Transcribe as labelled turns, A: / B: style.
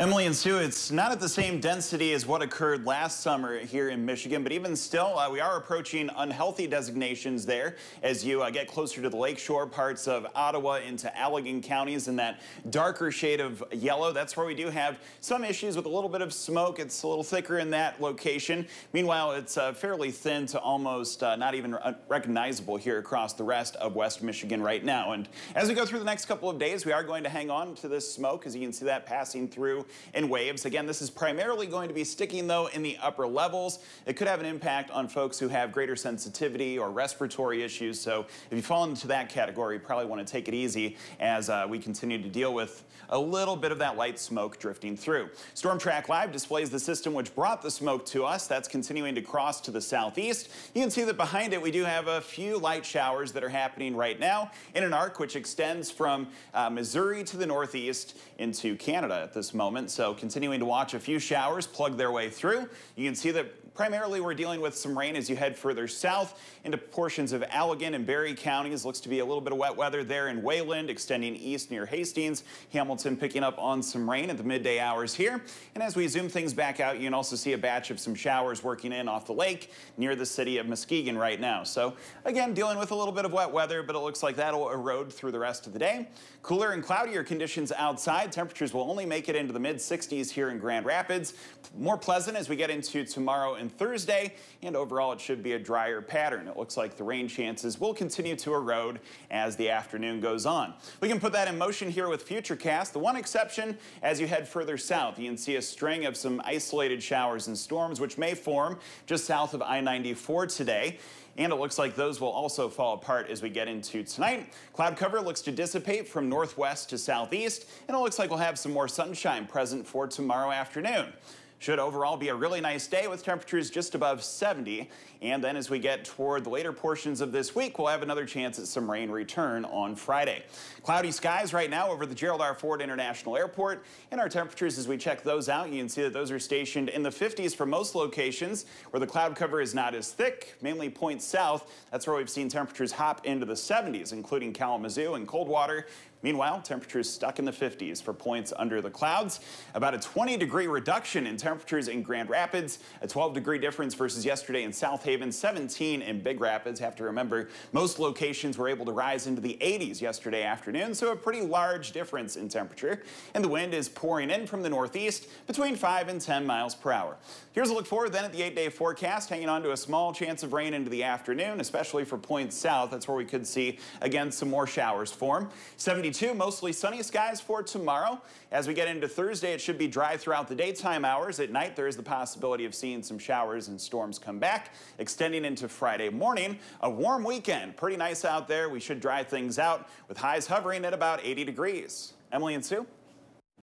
A: Emily and Sue, it's not at the same density as what occurred last summer here in Michigan, but even still, uh, we are approaching unhealthy designations there as you uh, get closer to the lakeshore parts of Ottawa into Allegan counties in that darker shade of yellow. That's where we do have some issues with a little bit of smoke. It's a little thicker in that location. Meanwhile, it's uh, fairly thin to almost uh, not even recognizable here across the rest of West Michigan right now. And as we go through the next couple of days, we are going to hang on to this smoke, as you can see that passing through in waves. Again, this is primarily going to be sticking though in the upper levels. It could have an impact on folks who have greater sensitivity or respiratory issues. So if you fall into that category, you probably want to take it easy as uh, we continue to deal with a little bit of that light smoke drifting through. Storm Track Live displays the system which brought the smoke to us. That's continuing to cross to the southeast. You can see that behind it we do have a few light showers that are happening right now in an arc which extends from uh, Missouri to the northeast into Canada at this moment So continuing to watch a few showers plug their way through. You can see that primarily we're dealing with some rain as you head further south into portions of Allegan and Barry counties. Looks to be a little bit of wet weather there in Wayland, extending east near Hastings. Hamilton picking up on some rain at the midday hours here. And as we zoom things back out, you can also see a batch of some showers working in off the lake near the city of Muskegon right now. So again, dealing with a little bit of wet weather, but it looks like that'll erode through the rest of the day. Cooler and cloudier conditions outside. Temperatures will only make it into the mid 60s here in Grand Rapids. More pleasant as we get into tomorrow and Thursday, and overall it should be a drier pattern. It looks like the rain chances will continue to erode as the afternoon goes on. We can put that in motion here with Futurecast. The one exception, as you head further south, you can see a string of some isolated showers and storms, which may form just south of I-94 today. And it looks like those will also fall apart as we get into tonight. Cloud cover looks to dissipate from northwest to southeast, and it looks like we'll have some more sunshine present for tomorrow afternoon. Should overall be a really nice day with temperatures just above 70. And then as we get toward the later portions of this week, we'll have another chance at some rain return on Friday. Cloudy skies right now over the Gerald R. Ford International Airport. And our temperatures, as we check those out, you can see that those are stationed in the 50s for most locations where the cloud cover is not as thick, mainly points south. That's where we've seen temperatures hop into the 70s, including Kalamazoo and Coldwater. Meanwhile, temperatures stuck in the 50s for points under the clouds. About a 20 degree reduction in temperatures in Grand Rapids, a 12 degree difference versus yesterday in South Haven, 17 in Big Rapids. Have to remember, most locations were able to rise into the 80s yesterday afternoon, so a pretty large difference in temperature. And the wind is pouring in from the northeast between 5 and 10 miles per hour. Here's a look forward then at the eight day forecast, hanging on to a small chance of rain into the afternoon, especially for points south. That's where we could see, again, some more showers form. 72 72, mostly sunny skies for tomorrow. As we get into Thursday, it should be dry throughout the daytime hours. At night, there is the possibility of seeing some showers and storms come back, extending into Friday morning. A warm weekend, pretty nice out there. We should dry things out with highs hovering at about 80 degrees. Emily and Sue?